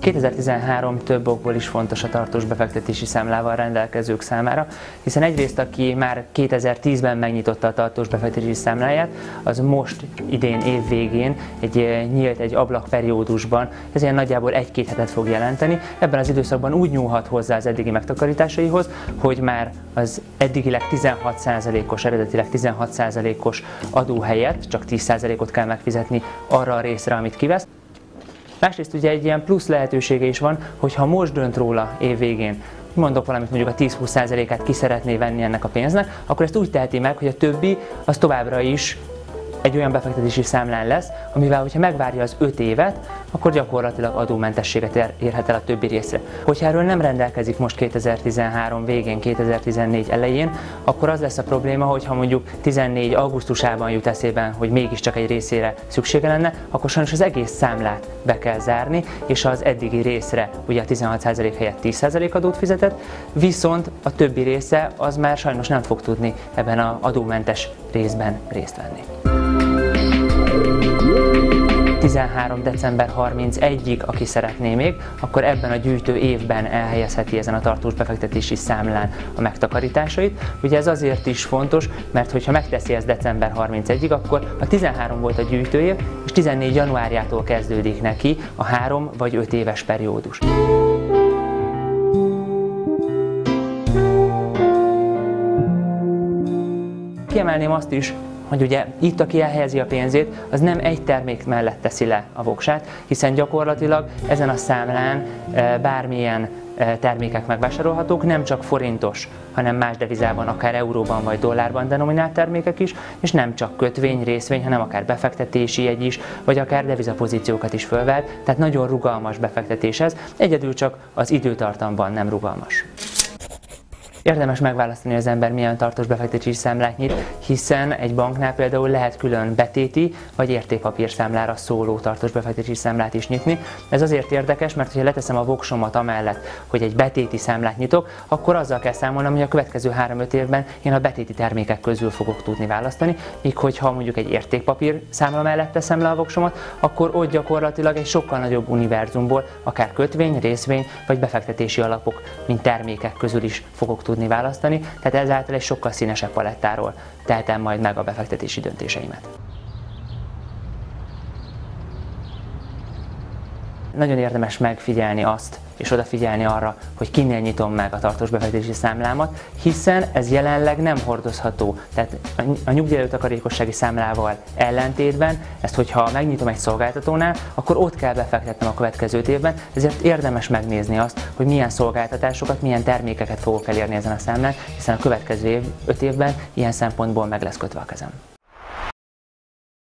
2013 több okból is fontos a tartós befektetési számlával rendelkezők számára, hiszen egyrészt aki már 2010-ben megnyitotta a tartós befektetési számláját, az most idén év végén egy eh, nyílt egy ablakperiódusban, ez ilyen nagyjából egy-két hetet fog jelenteni. Ebben az időszakban úgy nyúlhat hozzá az eddigi megtakarításaihoz, hogy már az eddigileg 16%-os, eredetileg 16%-os adó helyett csak 10%-ot kell megfizetni arra a részre, amit kivesz. Másrészt ugye egy ilyen plusz lehetősége is van, hogyha most dönt róla év végén, mondok valamit, mondjuk a 10-20%-át ki szeretné venni ennek a pénznek, akkor ezt úgy teheti meg, hogy a többi az továbbra is egy olyan befektetési számlán lesz, amivel, hogyha megvárja az 5 évet, akkor gyakorlatilag adómentességet érhet el a többi részre. Hogyha erről nem rendelkezik most 2013 végén, 2014 elején, akkor az lesz a probléma, hogy ha mondjuk 14 augusztusában jut eszében, hogy mégiscsak egy részére szüksége lenne, akkor sajnos az egész számlát be kell zárni, és az eddigi részre ugye a 16% helyett 10% adót fizetett, viszont a többi része az már sajnos nem fog tudni ebben az adómentes részben részt venni. 13. december 31-ig, aki szeretné még, akkor ebben a gyűjtő évben elhelyezheti ezen a tartós befektetési számlán a megtakarításait. Ugye ez azért is fontos, mert hogyha megteszi ezt december 31-ig, akkor a 13 volt a gyűjtőév, és 14 januárjától kezdődik neki a 3 vagy 5 éves periódus. Kiemelném azt is, hogy ugye itt, aki elhelyezi a pénzét, az nem egy termék mellett teszi le a voksát, hiszen gyakorlatilag ezen a számlán e, bármilyen e, termékek megvásárolhatók, nem csak forintos, hanem más devizában, akár euróban vagy dollárban denominált termékek is, és nem csak kötvény, részvény, hanem akár befektetési jegy is, vagy akár devizapozíciókat is fölvehet, tehát nagyon rugalmas befektetés ez, egyedül csak az időtartamban nem rugalmas. Érdemes megválasztani az ember milyen tartós befektetési számlát nyit, hiszen egy banknál például lehet külön betéti vagy értékpapír számlára szóló tartós befektetési számlát is nyitni. Ez azért érdekes, mert ha leteszem a voksomat amellett, hogy egy betéti számlát nyitok, akkor azzal kell számolnom, hogy a következő 3-5 évben én a betéti termékek közül fogok tudni választani, míg hogyha mondjuk egy értékpapír számla mellett teszem le a voksomat, akkor ott gyakorlatilag egy sokkal nagyobb univerzumból, akár kötvény, részvény vagy befektetési alapok, mint termékek közül is fogok tudni tudni választani, tehát ezáltal egy sokkal színesebb palettáról tehetem majd meg a befektetési döntéseimet. Nagyon érdemes megfigyelni azt, és odafigyelni arra, hogy kinél nyitom meg a tartós befektetési számlámat, hiszen ez jelenleg nem hordozható. Tehát a nyugdíjelőtakarékossági számlával ellentétben, ezt hogyha megnyitom egy szolgáltatónál, akkor ott kell befektetnem a következő évben, ezért érdemes megnézni azt, hogy milyen szolgáltatásokat, milyen termékeket fogok elérni ezen a számlán, hiszen a következő év, öt évben ilyen szempontból meg lesz kötve a kezem.